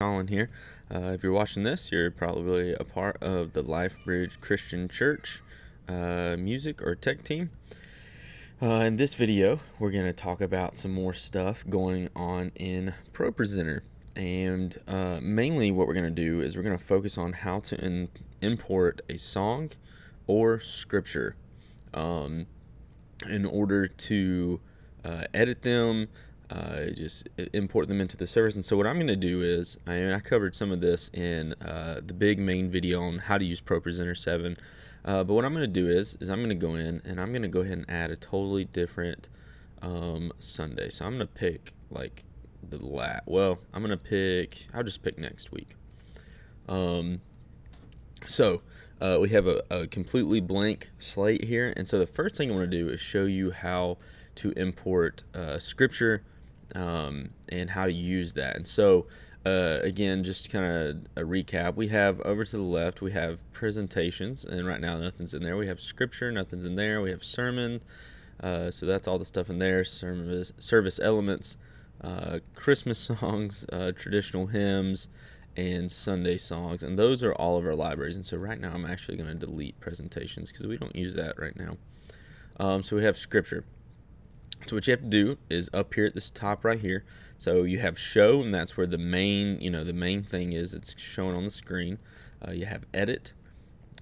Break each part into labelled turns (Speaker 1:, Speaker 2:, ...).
Speaker 1: Colin here. Uh, if you're watching this, you're probably a part of the LifeBridge Christian Church uh, music or tech team. Uh, in this video, we're going to talk about some more stuff going on in ProPresenter. And uh, mainly what we're going to do is we're going to focus on how to import a song or scripture um, in order to uh, edit them, uh, just import them into the service. And so what I'm going to do is, I, mean, I covered some of this in uh, the big main video on how to use ProPresenter 7. Uh, but what I'm going to do is, is I'm going to go in and I'm going to go ahead and add a totally different um, Sunday. So I'm going to pick like the lat. Well, I'm going to pick, I'll just pick next week. Um, so uh, we have a, a completely blank slate here. And so the first thing I want to do is show you how to import uh, scripture um, and how to use that. And so, uh, again, just kind of a recap. We have over to the left, we have presentations, and right now nothing's in there. We have scripture, nothing's in there. We have sermon, uh, so that's all the stuff in there. Service, service elements, uh, Christmas songs, uh, traditional hymns, and Sunday songs, and those are all of our libraries. And so right now, I'm actually going to delete presentations because we don't use that right now. Um, so we have scripture. So what you have to do is up here at this top right here. So you have show, and that's where the main, you know, the main thing is. It's shown on the screen. Uh, you have edit,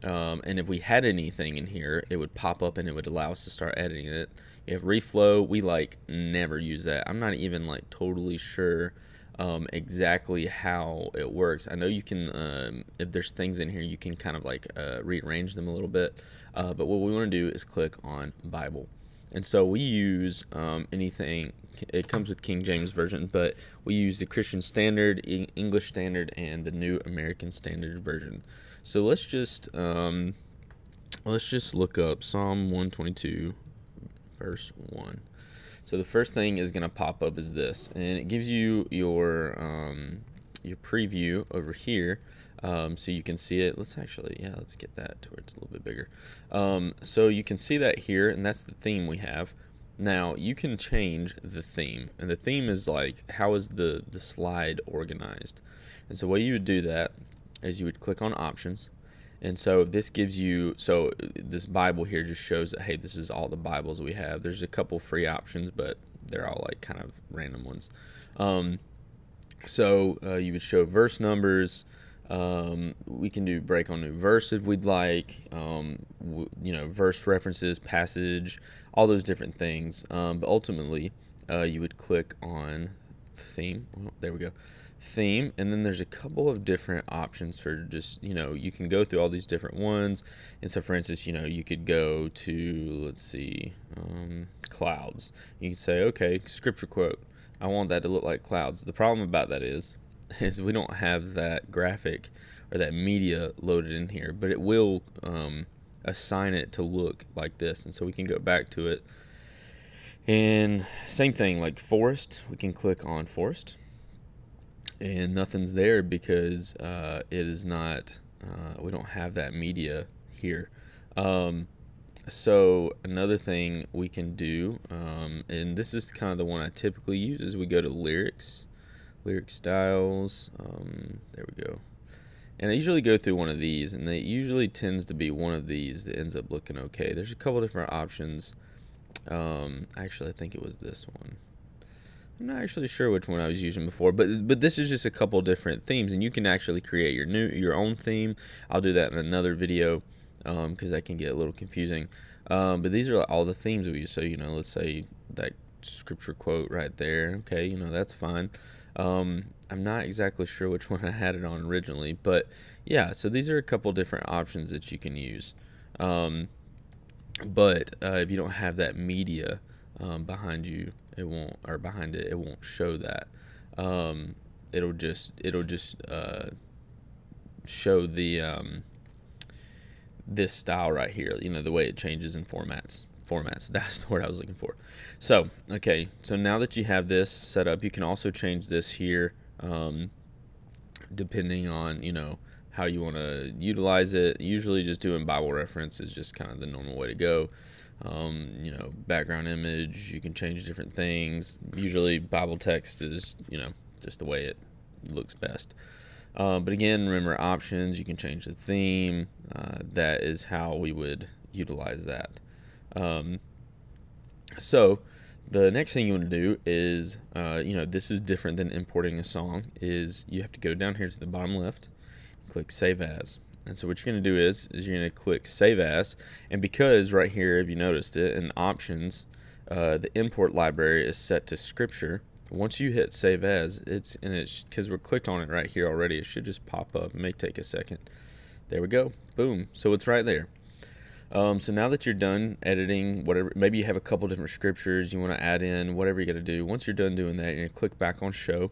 Speaker 1: um, and if we had anything in here, it would pop up and it would allow us to start editing it. You have reflow. We like never use that. I'm not even like totally sure um, exactly how it works. I know you can, um, if there's things in here, you can kind of like uh, rearrange them a little bit. Uh, but what we want to do is click on Bible. And so we use um, anything, it comes with King James Version, but we use the Christian Standard, English Standard, and the New American Standard Version. So let's just, um, let's just look up Psalm 122, verse 1. So the first thing is going to pop up is this, and it gives you your, um, your preview over here um, so you can see it. Let's actually, yeah, let's get that to where it's a little bit bigger. Um, so you can see that here, and that's the theme we have. Now you can change the theme, and the theme is like how is the the slide organized. And so what you would do that is you would click on options, and so this gives you so this Bible here just shows that hey this is all the Bibles we have. There's a couple free options, but they're all like kind of random ones. Um, so uh, you would show verse numbers. Um, we can do break on new verse if we'd like, um, you know, verse references, passage, all those different things. Um, but ultimately, uh, you would click on theme. Well, there we go. Theme, and then there's a couple of different options for just, you know, you can go through all these different ones. And so, for instance, you know, you could go to, let's see, um, clouds. You could say, okay, scripture quote. I want that to look like clouds. The problem about that is is we don't have that graphic or that media loaded in here, but it will um, assign it to look like this. And so we can go back to it. And same thing, like forest, we can click on forest. And nothing's there because uh, it is not, uh, we don't have that media here. Um, so another thing we can do, um, and this is kind of the one I typically use, is we go to lyrics lyric styles. Um, there we go. And I usually go through one of these, and it usually tends to be one of these that ends up looking okay. There's a couple different options. Um, actually, I think it was this one. I'm not actually sure which one I was using before, but but this is just a couple different themes, and you can actually create your new your own theme. I'll do that in another video because um, that can get a little confusing. Um, but these are all the themes we use. So you know, let's say that scripture quote right there. Okay, you know that's fine. Um, I'm not exactly sure which one I had it on originally, but yeah, so these are a couple different options that you can use. Um, but uh, if you don't have that media um, behind you, it won't, or behind it, it won't show that. Um, it'll just, it'll just uh, show the um, this style right here. You know the way it changes in formats formats. That's the word I was looking for. So, okay, so now that you have this set up, you can also change this here um, depending on, you know, how you want to utilize it. Usually just doing Bible reference is just kind of the normal way to go. Um, you know, background image, you can change different things. Usually Bible text is, you know, just the way it looks best. Uh, but again, remember options. You can change the theme. Uh, that is how we would utilize that. Um, so the next thing you want to do is, uh, you know, this is different than importing a song. Is you have to go down here to the bottom left, click Save As. And so what you're going to do is, is you're going to click Save As. And because right here, if you noticed it, in Options, uh, the import library is set to Scripture. Once you hit Save As, it's and it's because we're clicked on it right here already. It should just pop up. It may take a second. There we go. Boom. So it's right there. Um, so now that you're done editing, whatever, maybe you have a couple different scriptures you want to add in, whatever you got to do. Once you're done doing that, you're going to click back on Show,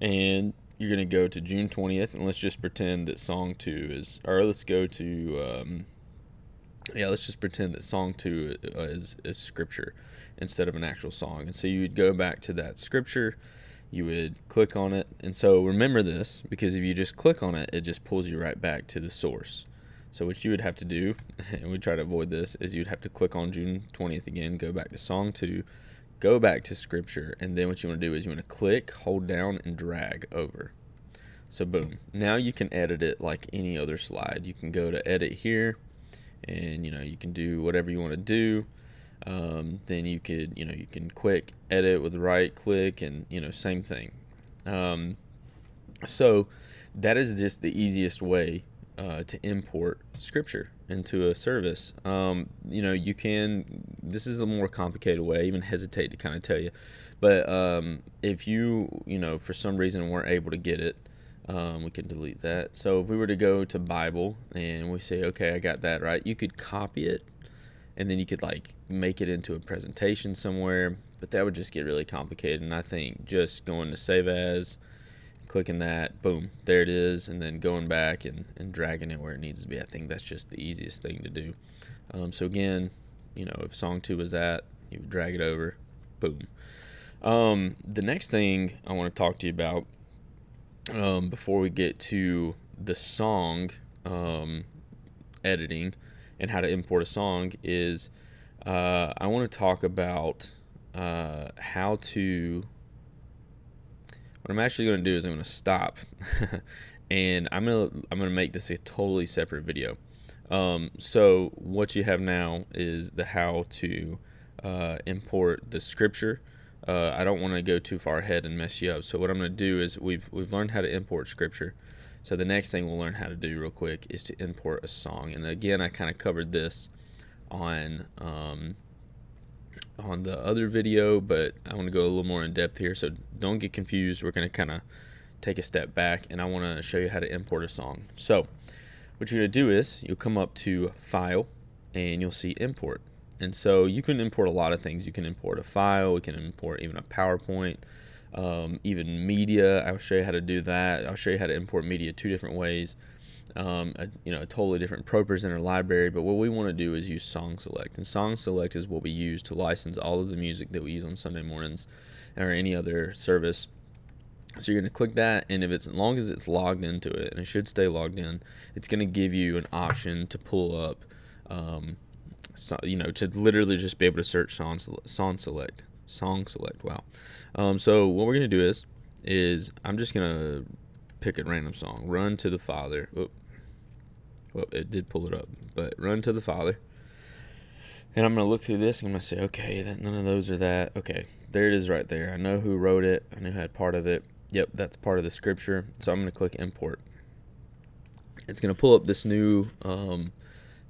Speaker 1: and you're going to go to June 20th, and let's just pretend that song two is, or let's go to, um, yeah, let's just pretend that song two uh, is, is scripture instead of an actual song. And so you would go back to that scripture, you would click on it. And so remember this because if you just click on it, it just pulls you right back to the source. So what you would have to do, and we try to avoid this, is you'd have to click on June 20th again, go back to song two, go back to scripture, and then what you want to do is you want to click, hold down, and drag over. So boom. Now you can edit it like any other slide. You can go to edit here, and you know you can do whatever you want to do. Um, then you could you know you can quick edit with right click, and you know same thing. Um, so that is just the easiest way uh, to import scripture into a service. Um, you know, you can, this is a more complicated way, I even hesitate to kind of tell you. But um, if you, you know, for some reason weren't able to get it, um, we can delete that. So if we were to go to Bible and we say, okay, I got that right, you could copy it and then you could like make it into a presentation somewhere, but that would just get really complicated. And I think just going to save as, clicking that, boom, there it is, and then going back and, and dragging it where it needs to be. I think that's just the easiest thing to do. Um, so again, you know, if song two was that, you would drag it over, boom. Um, the next thing I want to talk to you about um, before we get to the song um, editing and how to import a song is uh, I want to talk about uh, how to what I'm actually going to do is I'm going to stop and I'm going to I'm going to make this a totally separate video. Um, so what you have now is the how to uh, import the scripture. Uh, I don't want to go too far ahead and mess you up. So what I'm going to do is we've we've learned how to import scripture. So the next thing we'll learn how to do real quick is to import a song. And again, I kind of covered this on um, on the other video, but I want to go a little more in depth here. So don't get confused. We're going to kind of take a step back and I want to show you how to import a song. So what you're going to do is you'll come up to File and you'll see Import. And so you can import a lot of things. You can import a file, you can import even a PowerPoint, um, even media. I'll show you how to do that. I'll show you how to import media two different ways um, a, you know, a totally different ProPresenter library. But what we want to do is use Song Select, and Song Select is what we use to license all of the music that we use on Sunday mornings or any other service. So you're going to click that, and if it's as long as it's logged into it, and it should stay logged in, it's going to give you an option to pull up, um, so, you know, to literally just be able to search song, Select. song select, song select. Wow. Um, so what we're going to do is, is I'm just going to pick a random song. Run to the Father. Oop. Well, it did pull it up, but run to the Father. And I'm going to look through this and I'm going to say, okay, that, none of those are that. Okay, there it is right there. I know who wrote it. I knew had part of it. Yep, that's part of the scripture. So I'm going to click import. It's going to pull up this new um,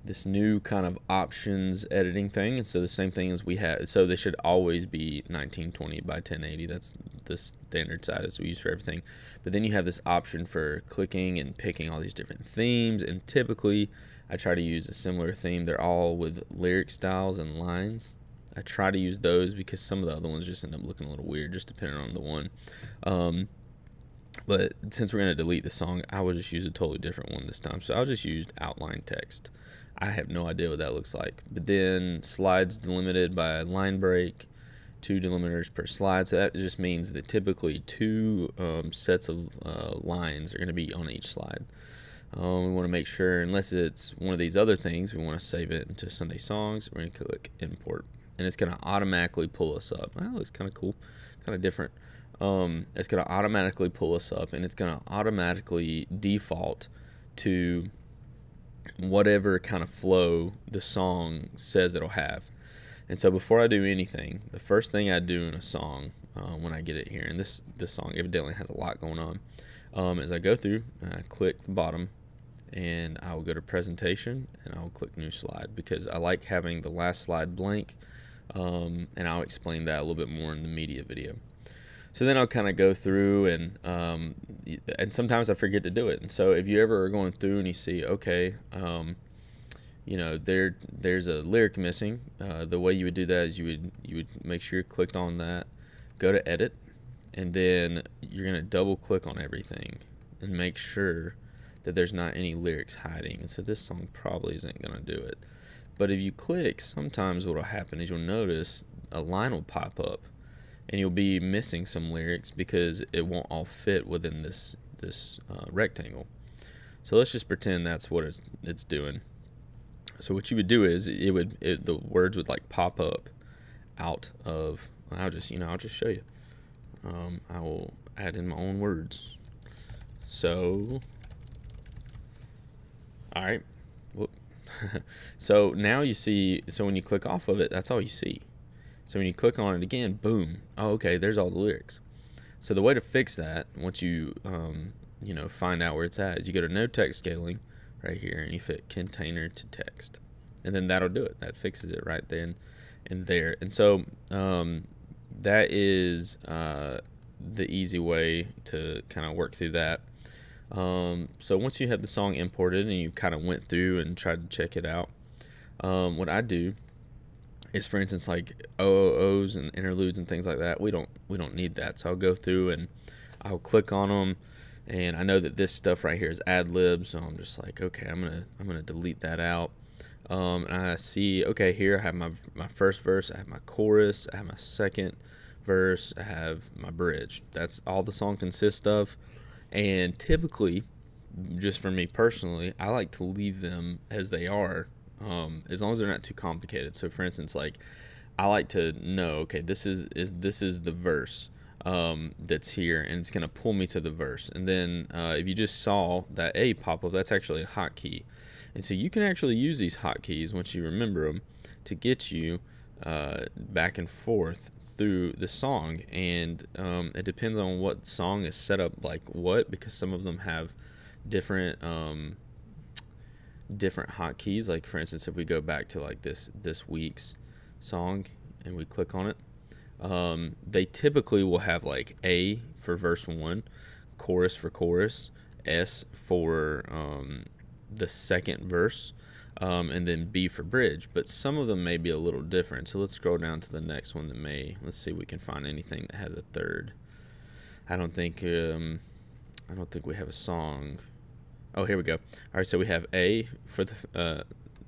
Speaker 1: this new kind of options editing thing. And so the same thing as we had. So they should always be 1920 by 1080. That's the standard size we use for everything. But then you have this option for clicking and picking all these different themes. And typically I try to use a similar theme. They're all with lyric styles and lines. I try to use those because some of the other ones just end up looking a little weird, just depending on the one. Um, but since we're going to delete the song, I will just use a totally different one this time. So I'll just use outline text. I have no idea what that looks like. But then slides delimited by line break, two delimiters per slide. So that just means that typically two um, sets of uh, lines are going to be on each slide. Um, we want to make sure, unless it's one of these other things, we want to save it into Sunday Songs. We're going to click Import. And it's going to automatically pull us up. That looks kind of cool, kind of different. Um, it's going to automatically pull us up and it's going to automatically default to whatever kind of flow the song says it'll have. And so before I do anything, the first thing I do in a song uh, when I get it here, and this this song evidently has a lot going on, um, is I go through, I click the bottom, and I will go to presentation, and I'll click new slide because I like having the last slide blank, um, and I'll explain that a little bit more in the media video. So then I'll kind of go through and um, and sometimes I forget to do it. And so if you ever are going through and you see, okay, um, you know there there's a lyric missing, uh, the way you would do that is you would you would make sure you clicked on that, go to edit, and then you're gonna double click on everything and make sure that there's not any lyrics hiding. And so this song probably isn't gonna do it. But if you click, sometimes what will happen is you'll notice a line will pop up and you'll be missing some lyrics because it won't all fit within this this uh, rectangle. So let's just pretend that's what it's, it's doing. So what you would do is it would it, the words would like pop up out of. I'll just you know I'll just show you. Um, I will add in my own words. So, all right. so now you see. So when you click off of it, that's all you see. So when you click on it again, boom. Oh, okay, there's all the lyrics. So the way to fix that, once you um, you know find out where it's at, is you go to no text scaling right here, and you fit container to text, and then that'll do it. That fixes it right then and there. And so um, that is uh, the easy way to kind of work through that. Um, so once you have the song imported and you kind of went through and tried to check it out, um, what I do is for instance like OOOs and interludes and things like that. We don't we don't need that. So I'll go through and I'll click on them and I know that this stuff right here is ad lib, so I'm just like, okay, I'm gonna I'm gonna delete that out. Um, and I see, okay, here I have my my first verse, I have my chorus, I have my second verse, I have my bridge. That's all the song consists of. And typically, just for me personally, I like to leave them as they are um, as long as they're not too complicated. So, for instance, like I like to know, okay, this is is this is the verse um, that's here, and it's gonna pull me to the verse. And then uh, if you just saw that A pop up, that's actually a hotkey, and so you can actually use these hotkeys once you remember them to get you uh, back and forth through the song. And um, it depends on what song is set up like what, because some of them have different um, different hotkeys. Like for instance, if we go back to like this this week's song and we click on it, um, they typically will have like A for verse one, chorus for chorus, S for um, the second verse, um, and then B for bridge. But some of them may be a little different. So let's scroll down to the next one that may. Let's see if we can find anything that has a third. I don't think. Um, I don't think we have a song Oh, here we go. All right, so we have A for the uh,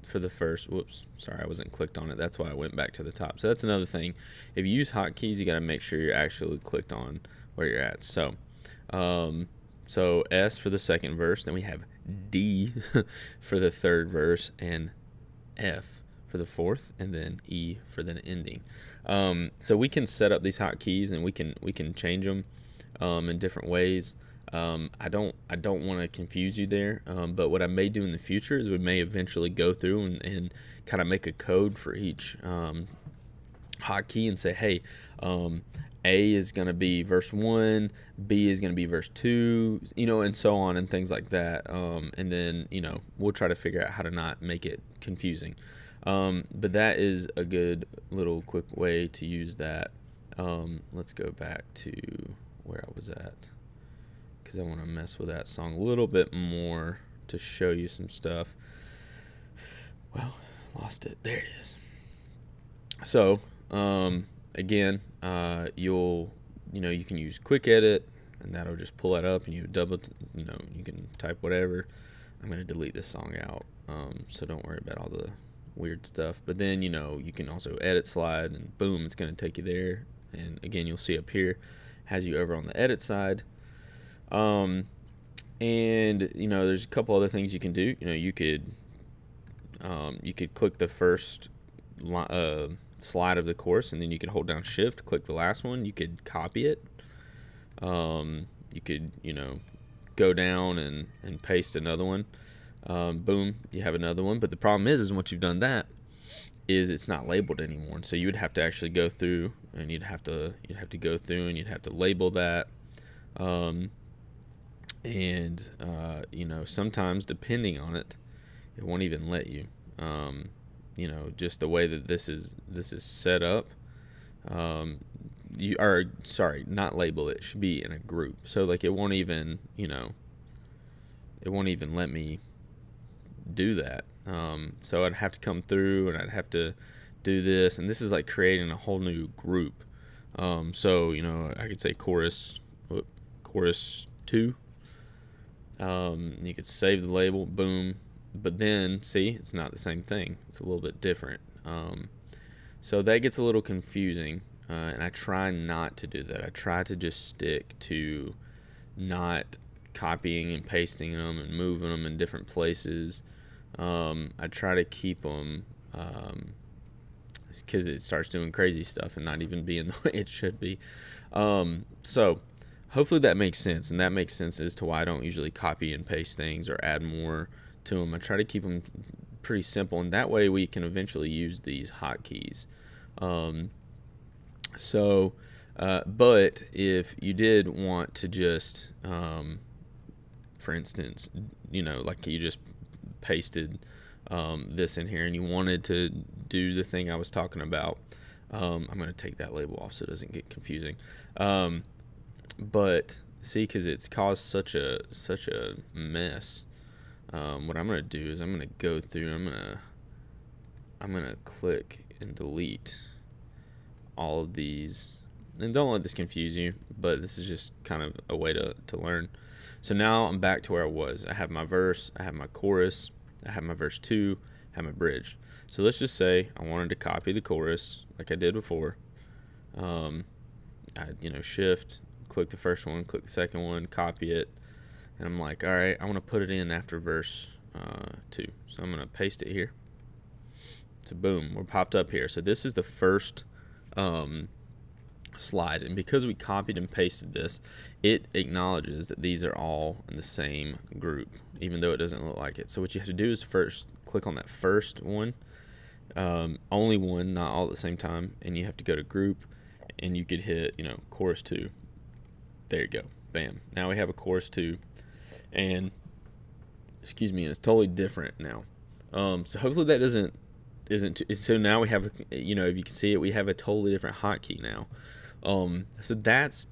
Speaker 1: for the first. Whoops, sorry, I wasn't clicked on it. That's why I went back to the top. So that's another thing. If you use hotkeys, you got to make sure you're actually clicked on where you're at. So, um, so S for the second verse. Then we have D for the third verse, and F for the fourth, and then E for the ending. Um, so we can set up these hotkeys, and we can we can change them um, in different ways. Um, I don't I don't want to confuse you there, um, but what I may do in the future is we may eventually go through and, and kind of make a code for each um, hotkey and say, hey, um, A is going to be verse one, B is going to be verse two, you know, and so on and things like that. Um, and then you know we'll try to figure out how to not make it confusing. Um, but that is a good little quick way to use that. let's go back to where I was at because I want to mess with that song a little bit more to show you some stuff. Well, lost it. There it is. So, um, again, uh, you'll, you know, you can use quick edit and that'll just pull that up and you double, you know, you can type whatever. I'm going to delete this song out. Um, so don't worry about all the weird stuff. But then, you know, you can also edit slide and boom, it's going to take you there. And again, you'll see up here has you over on the edit side um, and you know, there's a couple other things you can do. You know, you could um, you could click the first uh, slide of the course, and then you could hold down Shift, click the last one. You could copy it, Um, you could, you know, go down and, and paste another one. Um, boom, you have another one. But the problem is, is once you've done that, is it's not labeled anymore. And so you would have to actually go through and you'd have to you'd have to go through and you'd have to label that. Um, and uh, you know sometimes depending on it, it won't even let you. Um, you know just the way that this is this is set up. Um, you are sorry, not label it. should be in a group. So like it won't even you know. It won't even let me do that. Um, so I'd have to come through and I'd have to do this, and this is like creating a whole new group. Um, so you know I could say chorus, chorus two. Um, you could save the label, boom. But then see, it's not the same thing. It's a little bit different. Um, so that gets a little confusing, uh, and I try not to do that. I try to just stick to not copying and pasting them and moving them in different places. Um, I try to keep them because um, it starts doing crazy stuff and not even being the way it should be. Um, so hopefully that makes sense, and that makes sense as to why I don't usually copy and paste things or add more to them. I try to keep them pretty simple, and that way we can eventually use these hotkeys. Um, so, uh, but if you did want to just, um, for instance, you know, like you just pasted um, this in here and you wanted to do the thing I was talking about, um, I'm going to take that label off so it doesn't get confusing. Um, but see, because it's caused such a such a mess. Um, what I'm going to do is I'm going to go through. I'm to I'm to click and delete all of these. And don't let this confuse you, but this is just kind of a way to, to learn. So now I'm back to where I was. I have my verse, I have my chorus, I have my verse 2, I have my bridge. So let's just say I wanted to copy the chorus like I did before. Um, I, you know, shift, click the first one, click the second one, copy it, and I'm like, all right, I want to put it in after verse uh, 2. So I'm going to paste it here. So boom, we're popped up here. So this is the first um, slide. And because we copied and pasted this, it acknowledges that these are all in the same group, even though it doesn't look like it. So what you have to do is first click on that first one, um, only one, not all at the same time, and you have to go to group, and you could hit, you know, chorus two. There you go, bam. Now we have a chorus two, and excuse me, it's totally different now. Um, so hopefully that doesn't isn't too, so now we have a, you know if you can see it we have a totally different hotkey now um, so that's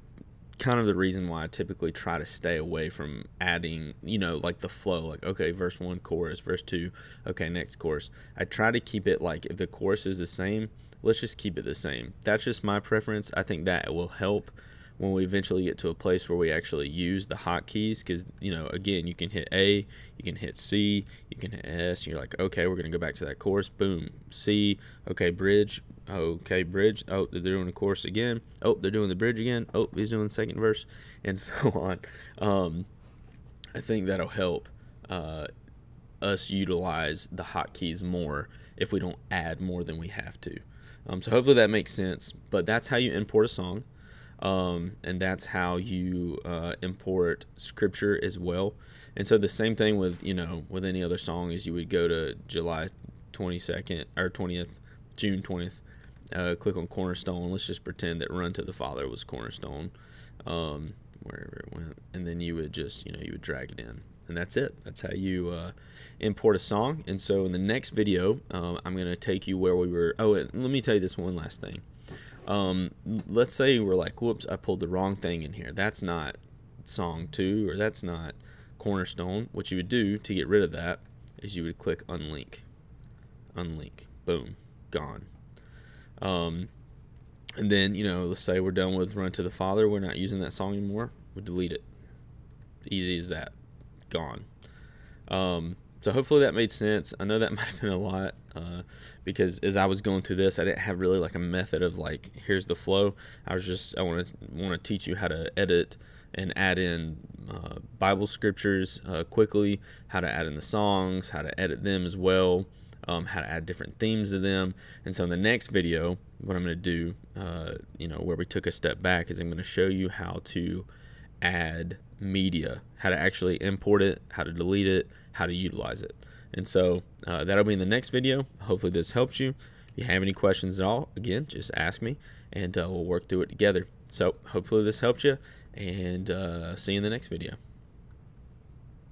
Speaker 1: kind of the reason why I typically try to stay away from adding, you know, like the flow, like, okay, verse one, chorus, verse two, okay, next chorus. I try to keep it like if the chorus is the same, let's just keep it the same. That's just my preference. I think that will help when we eventually get to a place where we actually use the hotkeys because you know again you can hit a you can hit c you can hit s you're like okay we're gonna go back to that chorus boom. C okay bridge. Okay bridge. Oh they're doing the chorus again. Oh they're doing the bridge again. Oh he's doing the second verse and so on. Um, i think that'll help uh, us utilize the hotkeys more if we don't add more than we have to. Um, so hopefully that makes sense but that's how you import a song um, and that's how you uh, import scripture as well. And so the same thing with you know with any other song is you would go to July 22nd or 20th, June 20th, uh, click on Cornerstone. Let's just pretend that Run to the Father was Cornerstone, um, wherever it went, and then you would just you know you would drag it in, and that's it. That's how you uh, import a song. And so in the next video, um, I'm gonna take you where we were. Oh, let me tell you this one last thing um, let's say we're like, whoops, I pulled the wrong thing in here. That's not song two, or that's not cornerstone. What you would do to get rid of that is you would click unlink. Unlink. Boom. Gone. Um, and then, you know, let's say we're done with Run to the Father. We're not using that song anymore. We delete it. Easy as that. Gone. Um, so hopefully that made sense. I know that might have been a lot uh, because as I was going through this, I didn't have really like a method of like here's the flow. I was just I want to want to teach you how to edit and add in uh, Bible scriptures uh, quickly, how to add in the songs, how to edit them as well, um, how to add different themes to them. And so in the next video, what I'm going to do, uh, you know, where we took a step back, is I'm going to show you how to add media, how to actually import it, how to delete it, how to utilize it. And so uh, that'll be in the next video. Hopefully this helps you. If you have any questions at all, again, just ask me and uh, we'll work through it together. So hopefully this helped you and uh, see you in the next video.